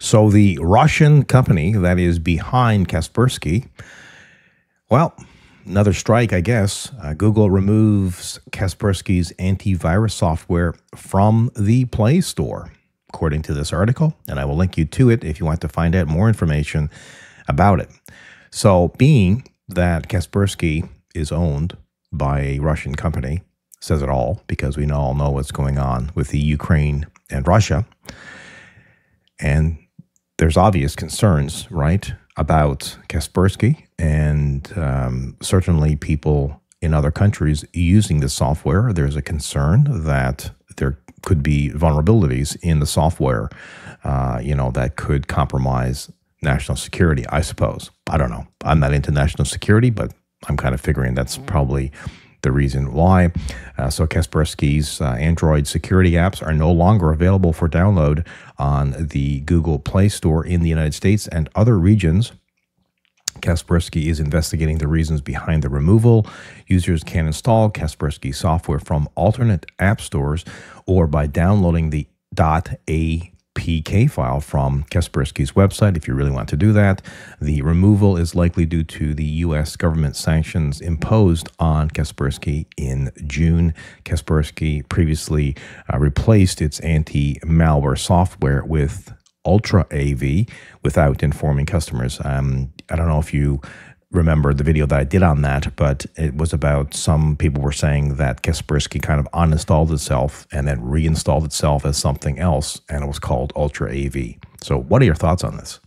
So the Russian company that is behind Kaspersky, well, another strike, I guess. Uh, Google removes Kaspersky's antivirus software from the Play Store, according to this article. And I will link you to it if you want to find out more information about it. So, being that Kaspersky is owned by a Russian company, says it all because we all know what's going on with the Ukraine and Russia. And there's obvious concerns, right, about Kaspersky and um, certainly people in other countries using the software. There's a concern that there could be vulnerabilities in the software, uh, you know, that could compromise national security, I suppose. I don't know. I'm not into national security, but I'm kind of figuring that's probably the reason why. Uh, so Kaspersky's uh, Android security apps are no longer available for download on the Google Play Store in the United States and other regions. Kaspersky is investigating the reasons behind the removal. Users can install Kaspersky software from alternate app stores or by downloading the .a PK file from Kaspersky's website if you really want to do that. The removal is likely due to the U.S. government sanctions imposed on Kaspersky in June. Kaspersky previously uh, replaced its anti malware software with Ultra AV without informing customers. Um, I don't know if you remember the video that I did on that, but it was about some people were saying that Kaspersky kind of uninstalled itself and then reinstalled itself as something else, and it was called Ultra AV. So, what are your thoughts on this?